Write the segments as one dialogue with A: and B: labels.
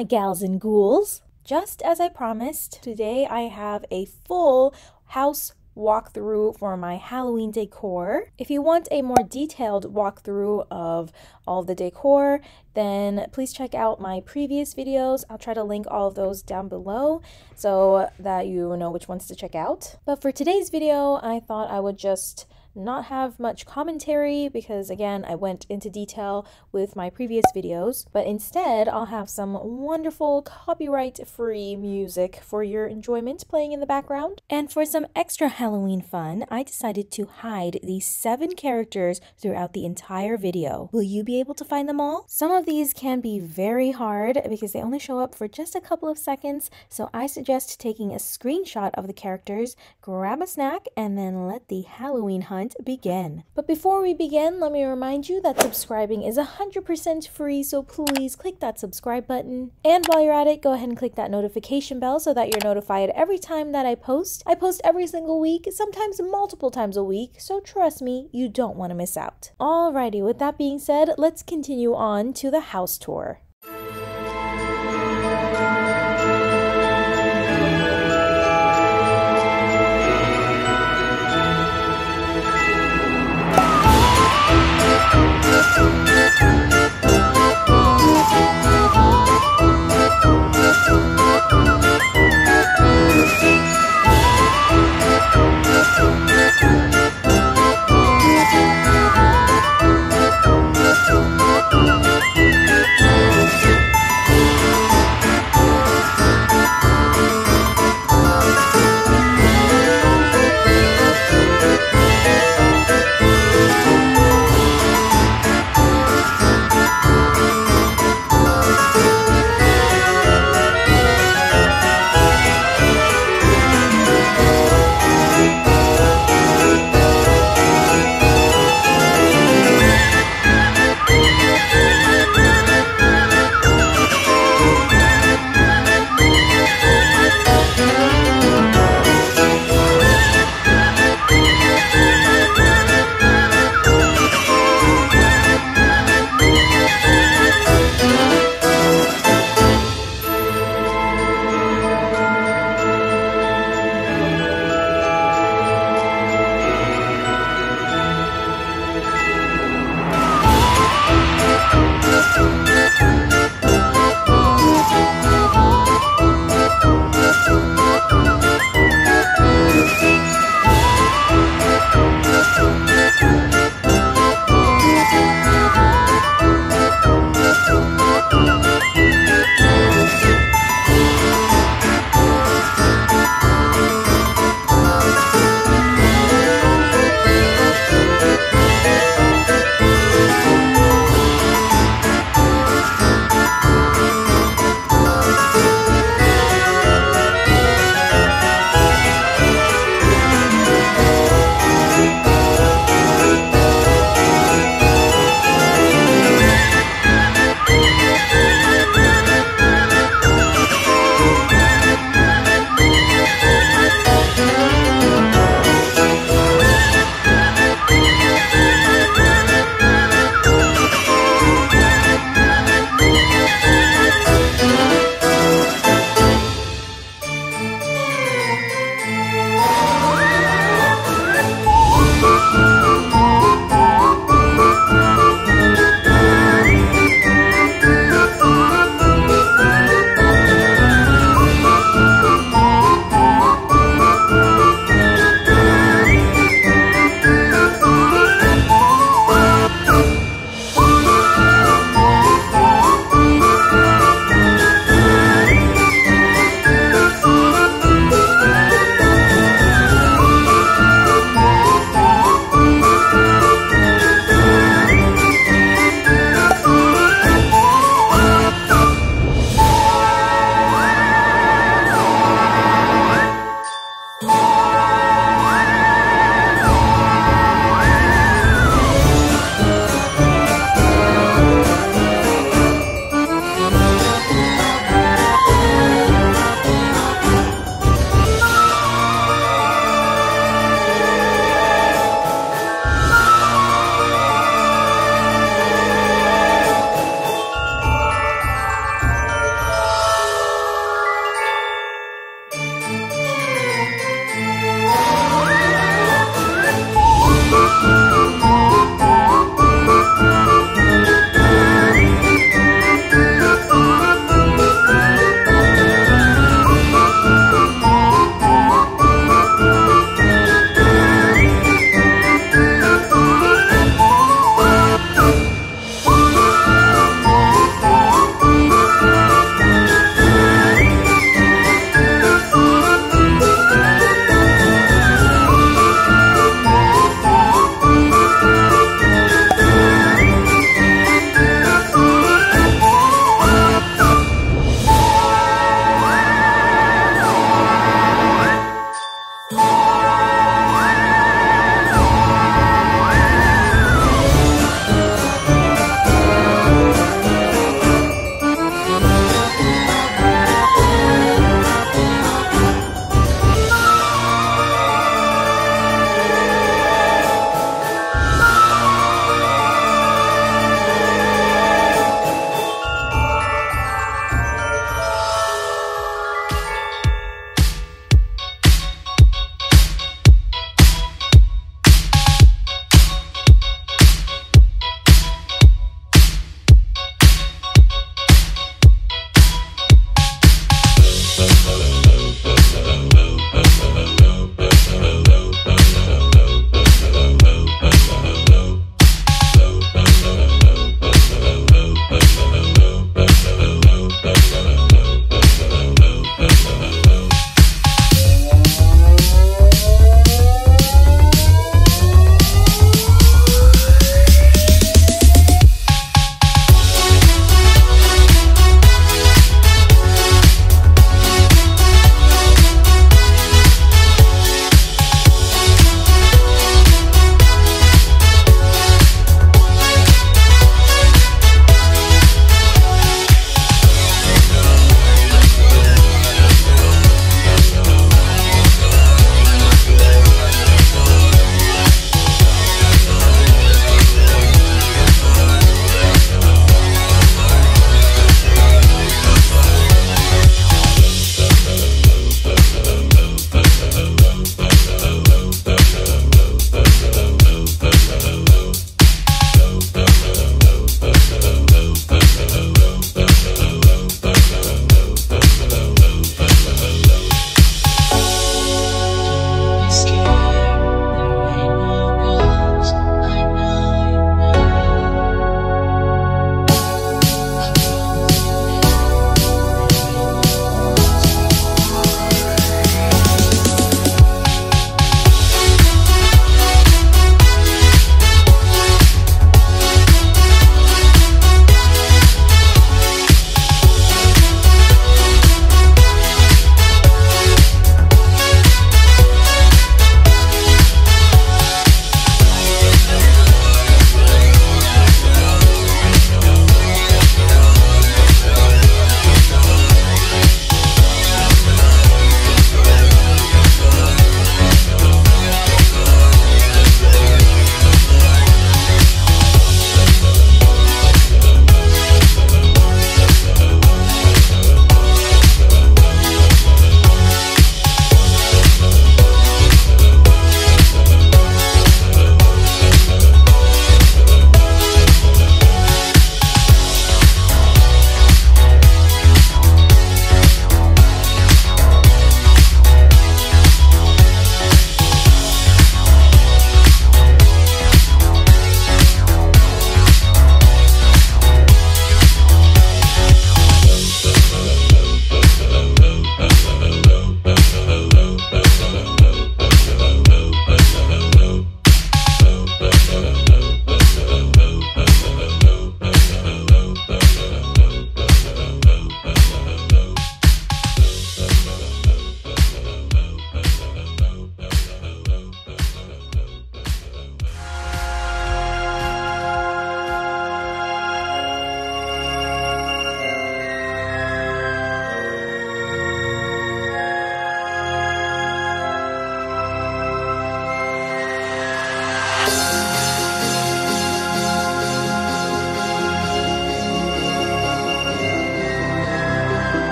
A: My gals and ghouls. Just as I promised, today I have a full house walkthrough for my Halloween decor. If you want a more detailed walkthrough of all of the decor, then please check out my previous videos. I'll try to link all of those down below so that you know which ones to check out. But for today's video, I thought I would just not have much commentary because again I went into detail with my previous videos but instead I'll have some wonderful copyright free music for your enjoyment playing in the background and for some extra Halloween fun I decided to hide these seven characters throughout the entire video. Will you be able to find them all? Some of these can be very hard because they only show up for just a couple of seconds so I suggest taking a screenshot of the characters, grab a snack and then let the Halloween hunt hunt begin. But before we begin, let me remind you that subscribing is 100% free, so please click that subscribe button. And while you're at it, go ahead and click that notification bell so that you're notified every time that I post. I post every single week, sometimes multiple times a week, so trust me, you don't want to miss out. Alrighty, with that being said, let's continue on to the house tour.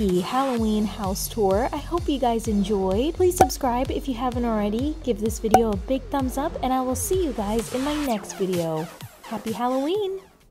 A: Spooky Halloween house tour. I hope you guys enjoyed. Please subscribe if you haven't already. Give this video a big thumbs up and I will see you guys in my next video. Happy Halloween!